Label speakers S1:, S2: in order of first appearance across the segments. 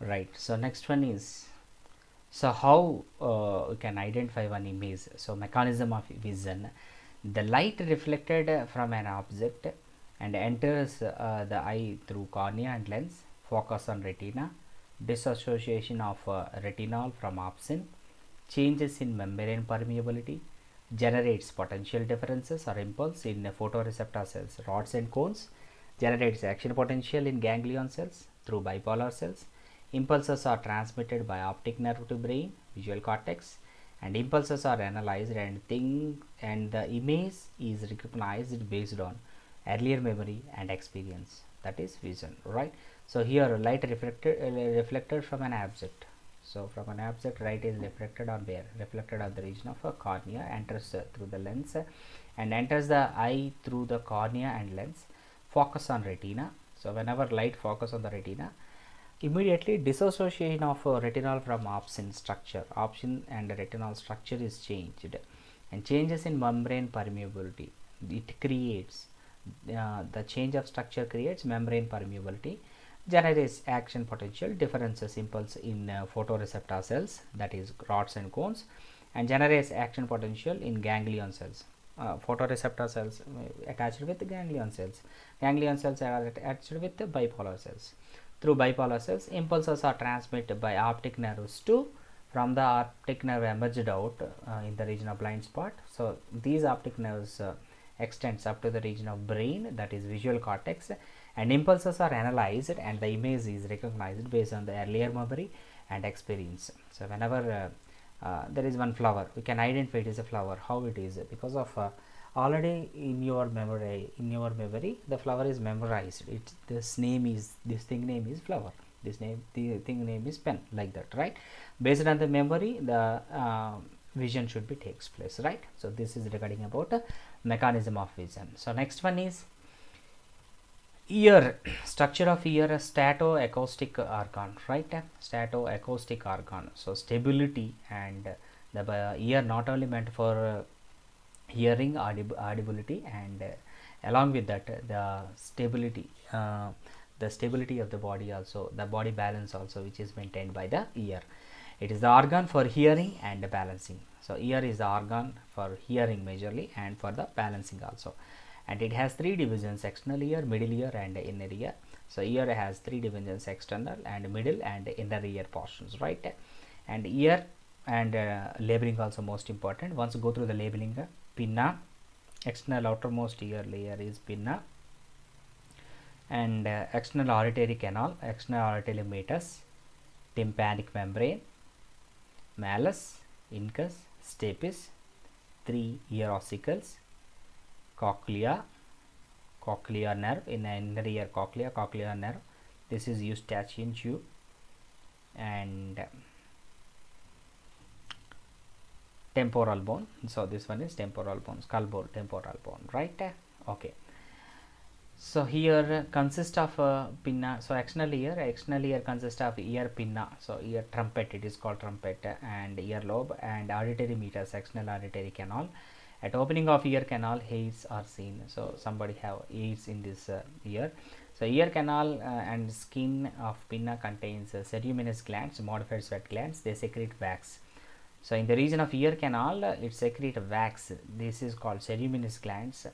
S1: right. So next one is so how uh, we can identify one image so mechanism of vision. The light reflected from an object and enters uh, the eye through cornea and lens focus on retina dissociation of uh, retinal from opsin changes in membrane permeability generates potential differences or impulse in photoreceptor cells rods and cones generates action potential in ganglion cells through bipolar cells impulses are transmitted by optic nerve to brain visual cortex and impulses are analyzed and think and the image is recognized based on earlier memory and experience. That is vision right? So here light reflected uh, reflected from an object. So from an object light is reflected on where? Reflected on the region of a cornea enters uh, through the lens uh, and enters the eye through the cornea and lens. Focus on retina. So whenever light focus on the retina immediately dissociation of uh, retinal from opsin structure. Opsin and retinal structure is changed and changes in membrane permeability. It creates uh, the change of structure creates membrane permeability generates action potential differences impulse in uh, photoreceptor cells that is rods and cones and generates action potential in ganglion cells. Uh, photoreceptor cells uh, attached with ganglion cells. Ganglion cells are attached with bipolar cells through bipolar cells impulses are transmitted by optic nerves to from the optic nerve emerged out uh, in the region of blind spot. So these optic nerves uh, extends up to the region of brain that is visual cortex and impulses are analyzed and the image is recognized based on the earlier memory and experience. So whenever uh, uh, there is one flower we can identify it as a flower how it is because of uh, already in your memory in your memory the flower is memorized. It this name is this thing name is flower. This name the thing name is pen like that right? Based on the memory the uh, vision should be takes place right? So this is regarding about uh, mechanism of vision. So next one is ear structure of ear a statoacoustic organ right? Statoacoustic organ so stability and the uh, ear not only meant for uh, hearing audib audibility and uh, along with that the stability uh, the stability of the body also the body balance also which is maintained by the ear. It is the organ for hearing and balancing. So ear is the organ for hearing majorly and for the balancing also. And it has three divisions external ear middle ear and inner ear. So ear has three divisions external and middle and inner ear portions right? And ear and uh, labeling also most important. Once you go through the labeling uh, pinna external outermost ear layer is pinna and uh, external auditory canal external auditory meatus tympanic membrane malleus incus stapes three ear ossicles cochlea cochlear nerve in the inner ear cochlea cochlear nerve. This is eustachian tube and temporal bone. So this one is temporal bone skull bone temporal bone right? Okay. So here consists of uh, pinna. So external ear external ear consists of ear pinna. So ear trumpet it is called trumpet and ear lobe and auditory meatus external auditory canal. At opening of ear canal hairs are seen. So somebody have hairs in this uh, ear. So ear canal uh, and skin of pinna contains uh, glands modified sweat glands. They secrete wax so in the region of ear canal uh, it secrete wax. This is called ceruminous glands.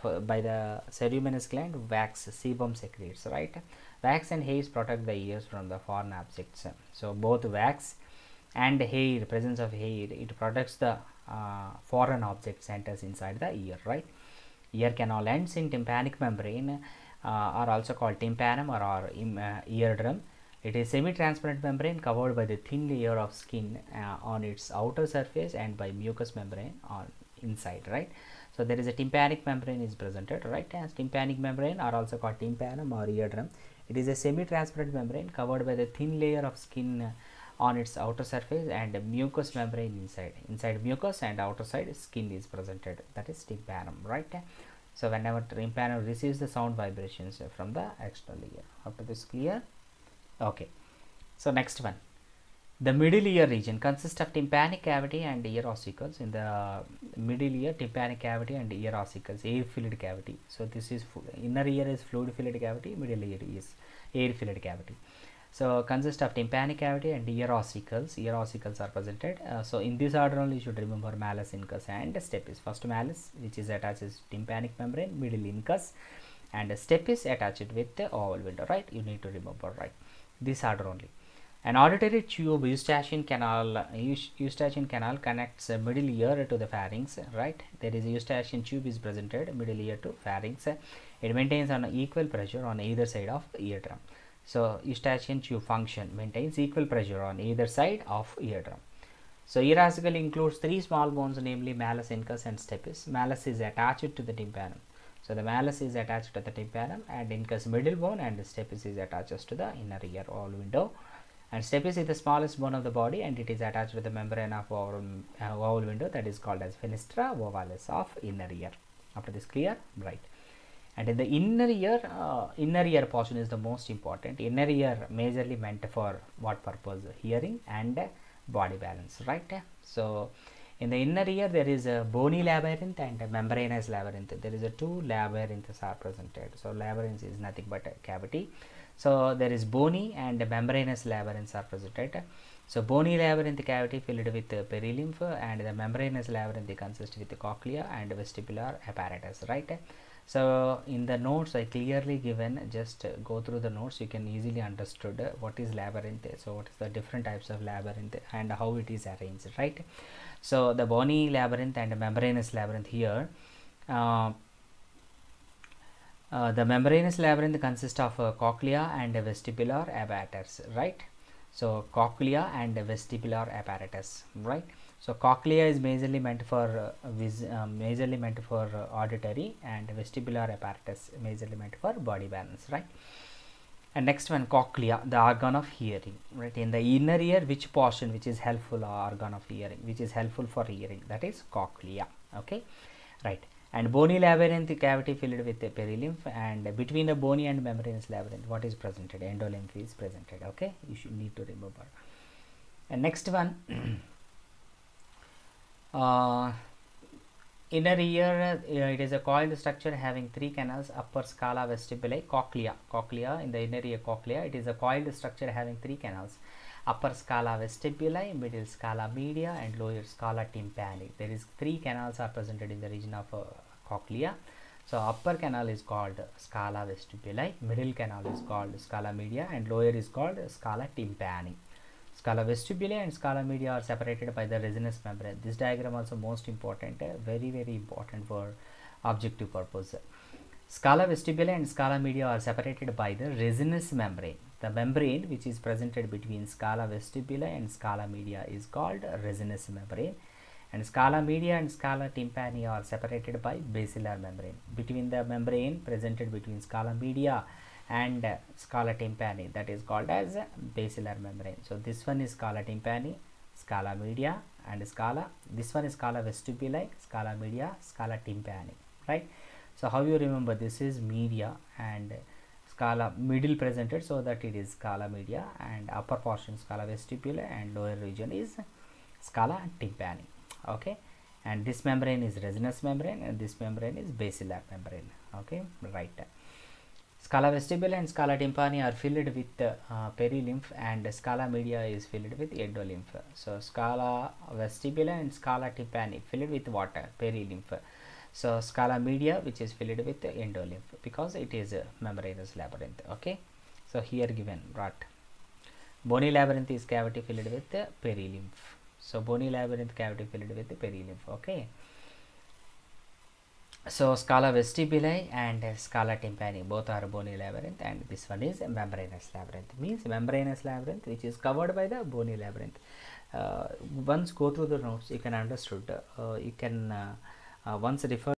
S1: For, by the ceruminous gland wax sebum secretes right? Wax and hairs protect the ears from the foreign objects. So both wax and hair presence of hair it protects the uh, foreign objects enters inside the ear right? Ear canal ends in tympanic membrane uh, are also called tympanum or, or im, uh, eardrum it is semi-transparent membrane covered by the thin layer of skin uh, on its outer surface and by mucous membrane on inside right? So there is a tympanic membrane is presented right? As tympanic membrane are also called tympanum or eardrum. It is a semi-transparent membrane covered by the thin layer of skin uh, on its outer surface and mucous membrane inside. Inside mucus and outer side skin is presented. That is tympanum right? So whenever tympanum receives the sound vibrations from the external ear After this clear okay so next one the middle ear region consists of tympanic cavity and ear ossicles in the middle ear tympanic cavity and ear ossicles air filled cavity so this is inner ear is fluid filled cavity middle ear is air filled cavity So consists of tympanic cavity and ear ossicles. Ear ossicles are presented. Uh, so in this order only you should remember malleus incus and stapes. First malleus which is attached to tympanic membrane, middle incus and stapes attached with the oval window, right? You need to remember, right? This order only. An auditory tube eustachian canal eustachian canal connects middle ear to the pharynx, right? There is a eustachian tube is presented middle ear to pharynx. It maintains an equal pressure on either side of eardrum. So eustachian tube function maintains equal pressure on either side of eardrum. So ear includes three small bones namely malleus incus and stapes. Malleus is attached to the tympanum. So the malleus is attached to the tympanum and incus middle bone and the stapes is attached to the inner ear oval window. And stapes is the smallest bone of the body and it is attached to the membrane of oval, uh, oval window that is called as fenestra ovalis of inner ear. After this clear? Right and in the inner ear uh, inner ear portion is the most important inner ear majorly meant for what purpose hearing and body balance right so in the inner ear there is a bony labyrinth and a membranous labyrinth. There is a two labyrinths are presented. So labyrinth is nothing but a cavity. So there is bony and membranous labyrinths are presented. So bony labyrinth cavity filled with perilymph and the membranous labyrinth consists with the cochlea and vestibular apparatus right so in the notes i clearly given just uh, go through the notes. You can easily understood uh, what is labyrinth so what is the different types of labyrinth and how it is arranged right? So the bony labyrinth and membranous labyrinth here uh, uh, the membranous labyrinth consists of uh, cochlea and vestibular apparatus right? So cochlea and vestibular apparatus right so cochlea is majorly meant for uh, vis uh, majorly meant for uh, auditory and vestibular apparatus majorly meant for body balance right? And next one cochlea the organ of hearing right? In the inner ear which portion which is helpful? Organ of hearing which is helpful for hearing that is cochlea okay? Right. And bony labyrinth the cavity filled with perilymph and between the bony and membranous labyrinth what is presented? Endolymph is presented okay? You should need to remember. And next one uh, inner ear uh, it is a coiled structure having three canals upper scala vestibuli cochlea. Cochlea in the inner ear cochlea it is a coiled structure having three canals upper scala vestibuli middle scala media and lower scala tympani. There is three canals are presented in the region of uh, cochlea. So upper canal is called scala vestibuli middle canal is called scala media and lower is called scala tympani Scala vestibuli and scala media are separated by the Reissner's membrane. This diagram also most important, uh, very very important for objective purpose. Scala vestibuli and scala media are separated by the Reissner's membrane. The membrane which is presented between scala vestibuli and scala media is called Reissner's membrane and scala media and scala tympani are separated by basilar membrane. Between the membrane presented between scala media and scala tympani that is called as basilar membrane. So this one is scala tympani scala media and scala this one is scala vestibuli scala media scala tympani right? So how you remember this is media and scala middle presented so that it is scala media and upper portion scala vestibuli and lower region is scala tympani okay? And this membrane is Reissner's membrane and this membrane is basilar membrane okay? Right Scala vestibule and scala tympani are filled with uh, perilymph and scala media is filled with endolymph. So scala vestibule and scala tympani filled with water, perilymph. So scala media which is filled with endolymph because it is a membranous labyrinth. Okay. So here given right. Bony labyrinth is cavity filled with perilymph. So bony labyrinth cavity filled with perilymph. Okay so scala vestibuli and scala tympani both are bony labyrinth and this one is membranous labyrinth. Means membranous labyrinth which is covered by the bony labyrinth. Uh, once go through the notes you can understood uh, you can uh, uh once refer